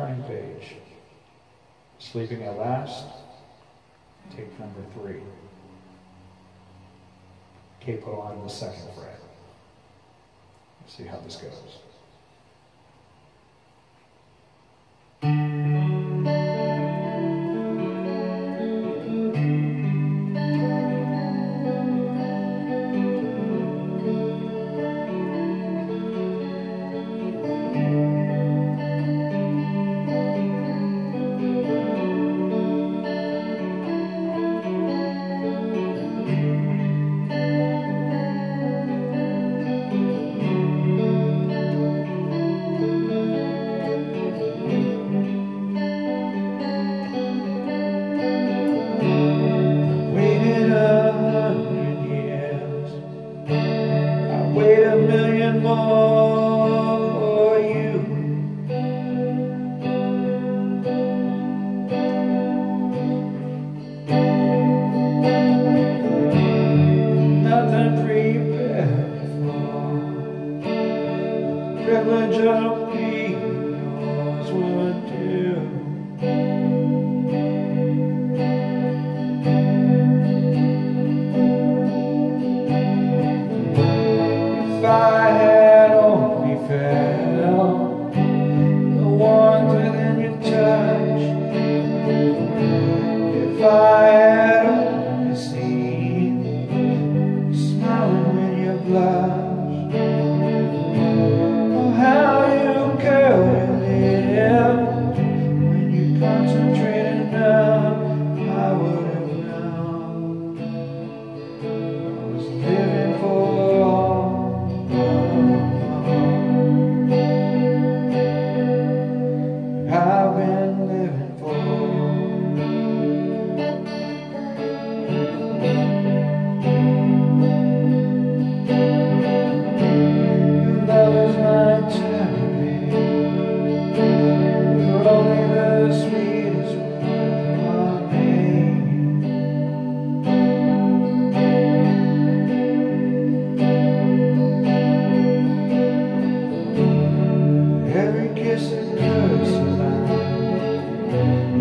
Turning page. Sleeping at last. Tape number three. Capo on the second fret. Let's see how this goes. For you. Nothing prepared for. Privilege of being yours would do.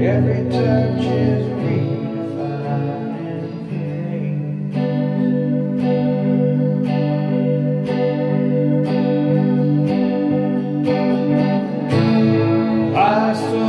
Every touch is redefining. I surrender.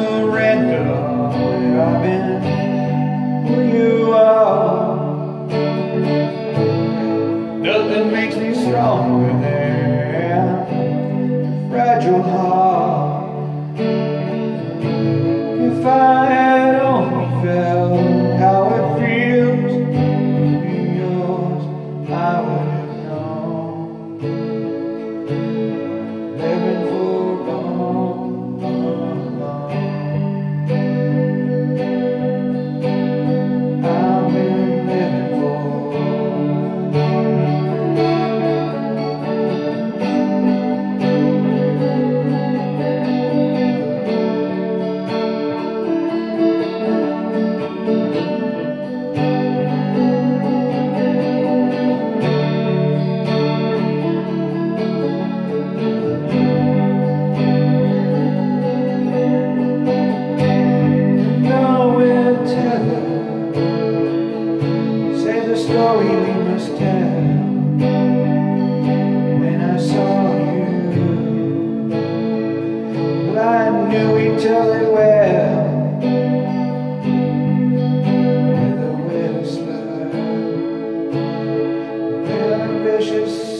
story we must tell When I saw you well, I knew we'd tell it well. With a whisper With ambitious